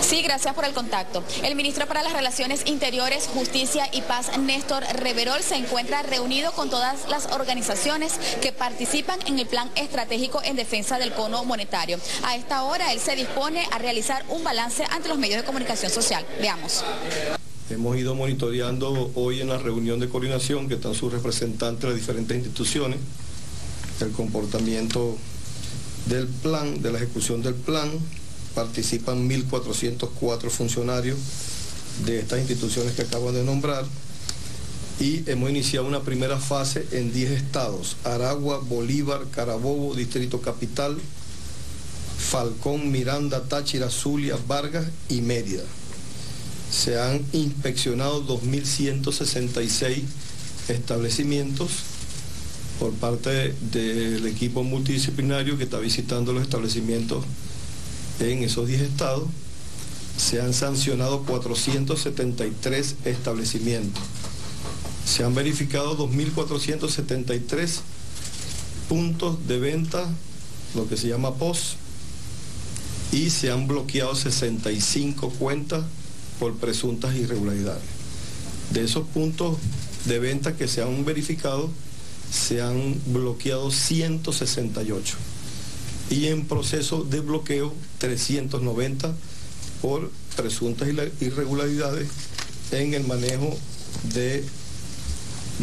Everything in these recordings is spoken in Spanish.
Sí, gracias por el contacto. El ministro para las Relaciones Interiores, Justicia y Paz, Néstor Reverol, se encuentra reunido con todas las organizaciones que participan en el plan estratégico en defensa del cono monetario. A esta hora él se dispone a realizar un balance ante los medios de comunicación social. Veamos. Hemos ido monitoreando hoy en la reunión de coordinación que están sus representantes de las diferentes instituciones, el comportamiento del plan, de la ejecución del plan, participan 1.404 funcionarios de estas instituciones que acabo de nombrar y hemos iniciado una primera fase en 10 estados, Aragua, Bolívar, Carabobo, Distrito Capital, Falcón, Miranda, Táchira, Zulia, Vargas y Mérida. Se han inspeccionado 2.166 establecimientos por parte del equipo multidisciplinario que está visitando los establecimientos en esos 10 estados se han sancionado 473 establecimientos. Se han verificado 2.473 puntos de venta, lo que se llama POS, y se han bloqueado 65 cuentas por presuntas irregularidades. De esos puntos de venta que se han verificado, se han bloqueado 168 y en proceso de bloqueo 390 por presuntas irregularidades en el manejo de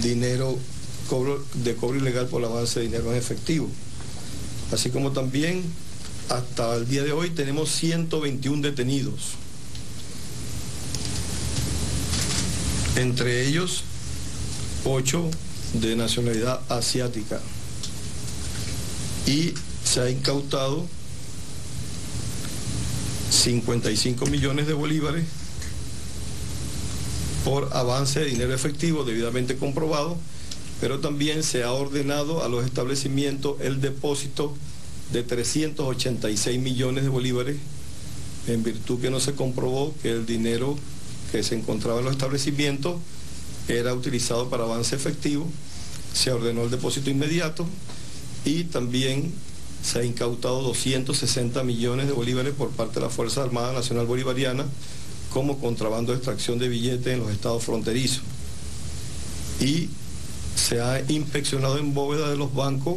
dinero de cobro ilegal por avance de dinero en efectivo. Así como también hasta el día de hoy tenemos 121 detenidos. Entre ellos, 8 de nacionalidad asiática. Y se ha incautado 55 millones de bolívares por avance de dinero efectivo debidamente comprobado, pero también se ha ordenado a los establecimientos el depósito de 386 millones de bolívares en virtud que no se comprobó que el dinero que se encontraba en los establecimientos era utilizado para avance efectivo, se ordenó el depósito inmediato y también se ha incautado 260 millones de bolívares por parte de la Fuerza Armada Nacional Bolivariana como contrabando de extracción de billetes en los estados fronterizos. Y se ha inspeccionado en bóveda de los bancos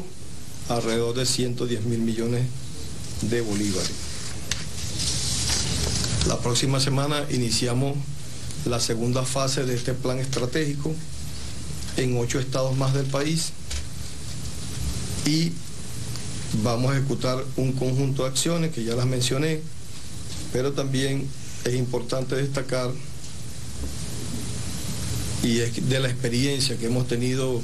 alrededor de 110 mil millones de bolívares. La próxima semana iniciamos la segunda fase de este plan estratégico en ocho estados más del país y vamos a ejecutar un conjunto de acciones que ya las mencioné, pero también es importante destacar y es de la experiencia que hemos tenido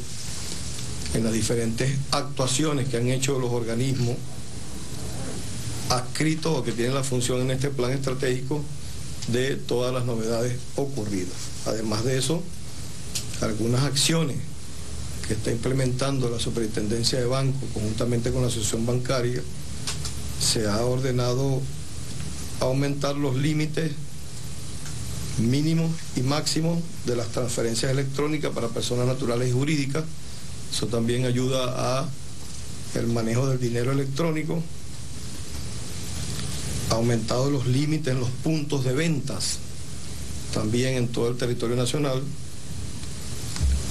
en las diferentes actuaciones que han hecho los organismos adscritos o que tienen la función en este plan estratégico de todas las novedades ocurridas. Además de eso, algunas acciones que está implementando la Superintendencia de Banco conjuntamente con la Asociación Bancaria, se ha ordenado aumentar los límites mínimos y máximos de las transferencias electrónicas para personas naturales y jurídicas. Eso también ayuda a el manejo del dinero electrónico. Ha aumentado los límites en los puntos de ventas, también en todo el territorio nacional.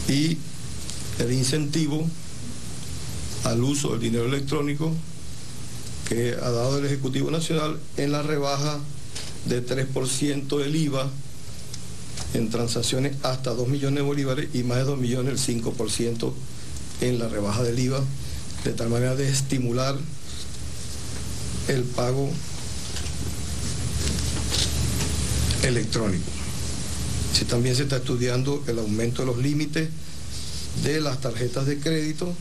Y el incentivo al uso del dinero electrónico que ha dado el Ejecutivo Nacional en la rebaja de 3% del IVA en transacciones hasta 2 millones de bolívares y más de 2 millones el 5% en la rebaja del IVA, de tal manera de estimular el pago electrónico. Si también se está estudiando el aumento de los límites de las tarjetas de crédito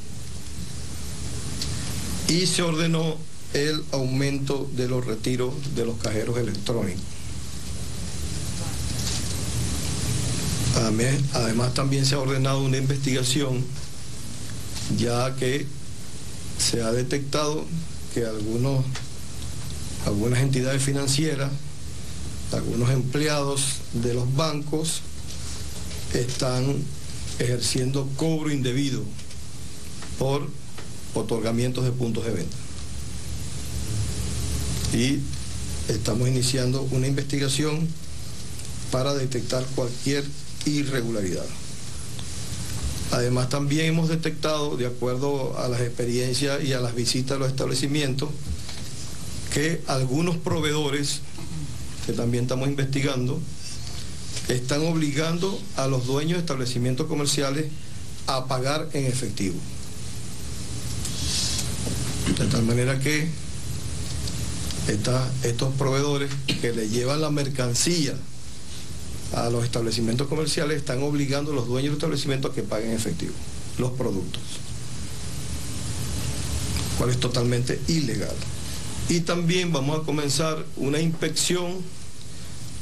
y se ordenó el aumento de los retiros de los cajeros electrónicos. Además también se ha ordenado una investigación ya que se ha detectado que algunos, algunas entidades financieras, algunos empleados de los bancos están ejerciendo cobro indebido por otorgamientos de puntos de venta. Y estamos iniciando una investigación para detectar cualquier irregularidad. Además también hemos detectado, de acuerdo a las experiencias y a las visitas a los establecimientos, que algunos proveedores, que también estamos investigando, están obligando a los dueños de establecimientos comerciales a pagar en efectivo. De tal manera que estos proveedores que le llevan la mercancía a los establecimientos comerciales están obligando a los dueños del establecimiento a que paguen en efectivo los productos, cual es totalmente ilegal. Y también vamos a comenzar una inspección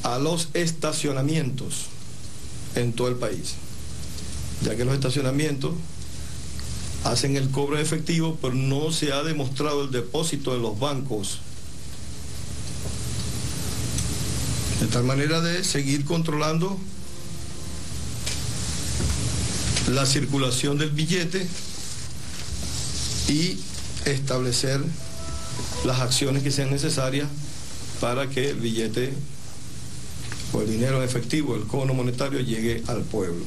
a los estacionamientos en todo el país, ya que los estacionamientos hacen el cobro en efectivo, pero no se ha demostrado el depósito en los bancos. De tal manera de seguir controlando la circulación del billete y establecer las acciones que sean necesarias para que el billete el dinero efectivo, el cono monetario, llegue al pueblo.